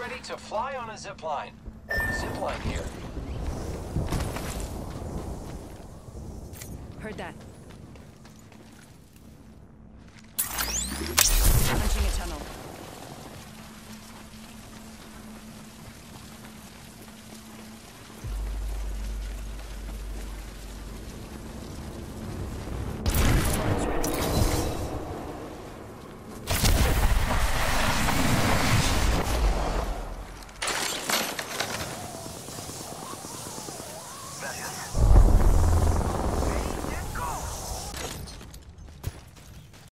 ready to fly on a zipline? Zipline here. Heard that.